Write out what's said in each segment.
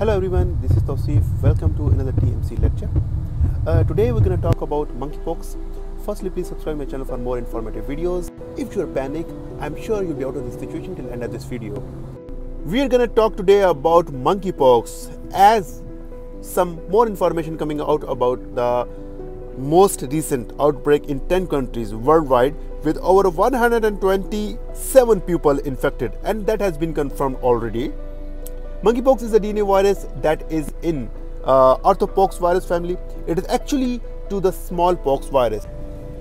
Hello everyone, this is Touseef. Welcome to another TMC lecture. Uh, today we're going to talk about monkeypox. Firstly, please subscribe my channel for more informative videos. If you're panic, I'm sure you'll be out of this situation till end of this video. We're going to talk today about monkeypox as some more information coming out about the most recent outbreak in 10 countries worldwide with over 127 people infected and that has been confirmed already. Monkeypox is a DNA virus that is in uh, orthopox virus family. It is actually to the smallpox virus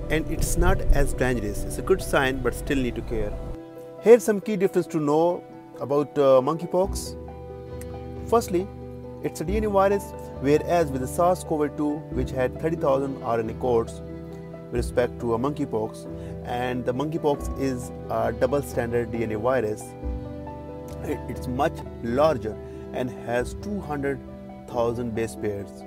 and it's not as dangerous. It's a good sign but still need to care. Here's some key difference to know about uh, monkeypox. Firstly, it's a DNA virus whereas with the SARS-CoV-2 which had 30,000 RNA codes with respect to a monkeypox and the monkeypox is a double stranded DNA virus it's much larger and has 200,000 base pairs.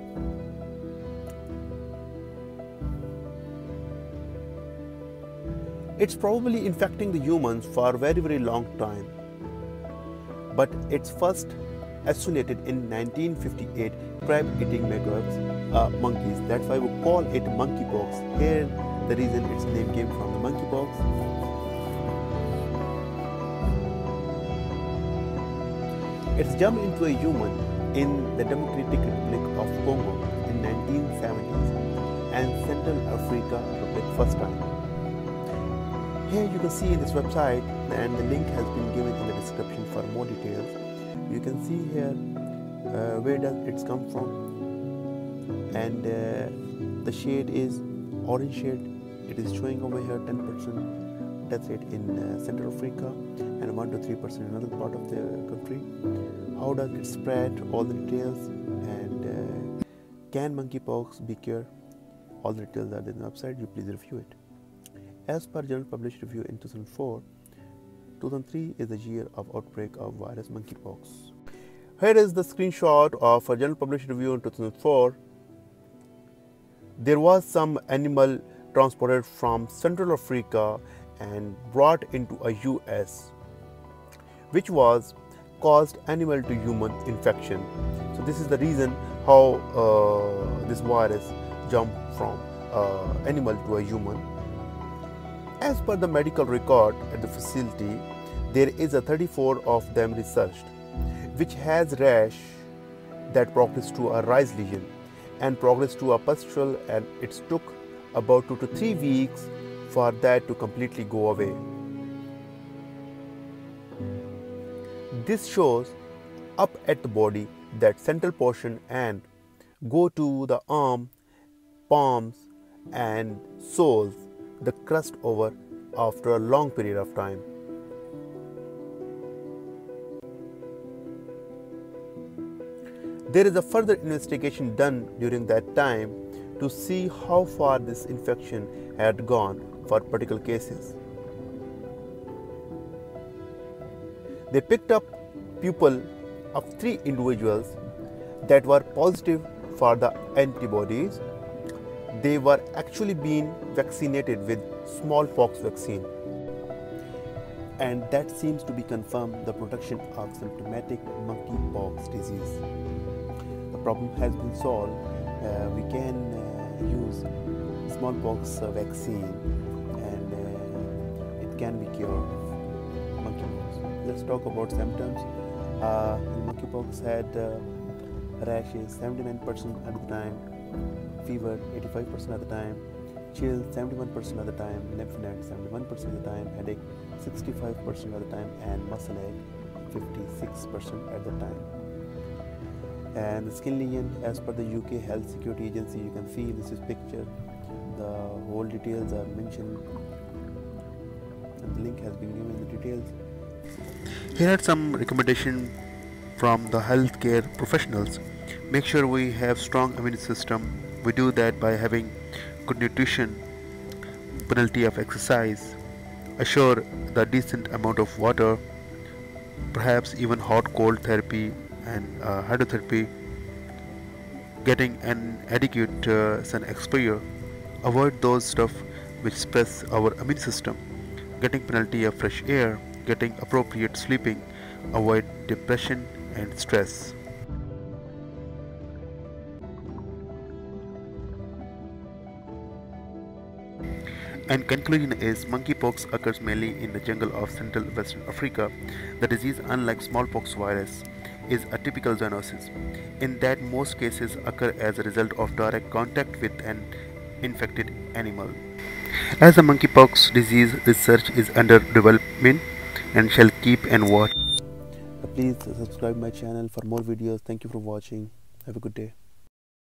It's probably infecting the humans for a very very long time. But it's first isolated in 1958 crab eating uh, monkeys. That's why we call it monkeypox. Here the reason its name came from the monkeypox It's jumped into a human in the Democratic Republic of Congo in 1970s and Central Africa Republic first time. Here you can see in this website and the link has been given in the description for more details. You can see here uh, where does it come from and uh, the shade is orange shade. It is showing over here 10% death rate in uh, Central Africa and 1 to 3% in another part of the country. How does it spread all the details and uh, can monkeypox be cured? All the details are in the website you please review it. As per journal published review in 2004 2003 is the year of outbreak of virus monkeypox. Here is the screenshot of a journal published review in 2004 there was some animal transported from central africa and brought into a us which was caused animal to human infection. So this is the reason how uh, this virus jumped from uh, animal to a human. As per the medical record at the facility, there is a 34 of them researched, which has rash that progressed to a rise lesion and progressed to a pustule and it took about 2 to 3 weeks for that to completely go away. This shows up at the body that central portion and go to the arm, palms and soles the crust over after a long period of time. There is a further investigation done during that time to see how far this infection had gone for particular cases. They picked up pupil of three individuals that were positive for the antibodies. They were actually being vaccinated with smallpox vaccine. And that seems to be confirmed the production of symptomatic monkeypox disease. The problem has been solved. Uh, we can uh, use smallpox vaccine and uh, it can be cured let's talk about symptoms. Uh, monkeypox had uh, rashes 79% at the time, fever 85% of the time, chill 71% of the time, lymph node 71% of the time, headache 65% of the time, and muscle ache 56% at the time. And the skin lesion, as per the UK Health Security Agency, you can see this is picture. The whole details are mentioned, and the link has been given in the details. Here are some recommendation from the healthcare professionals. Make sure we have strong immune system. We do that by having good nutrition, penalty of exercise, assure the decent amount of water, perhaps even hot cold therapy and uh, hydrotherapy, getting an adequate uh, sun exposure, avoid those stuff which stress our immune system, getting penalty of fresh air, getting appropriate sleeping, avoid depression and stress. And conclusion is monkeypox occurs mainly in the jungle of central western Africa. The disease, unlike smallpox virus, is a typical zoonosis, in that most cases occur as a result of direct contact with an infected animal. As the monkeypox disease research is under development, and shall keep and watch. please subscribe my channel for more videos. Thank you for watching. Have a good day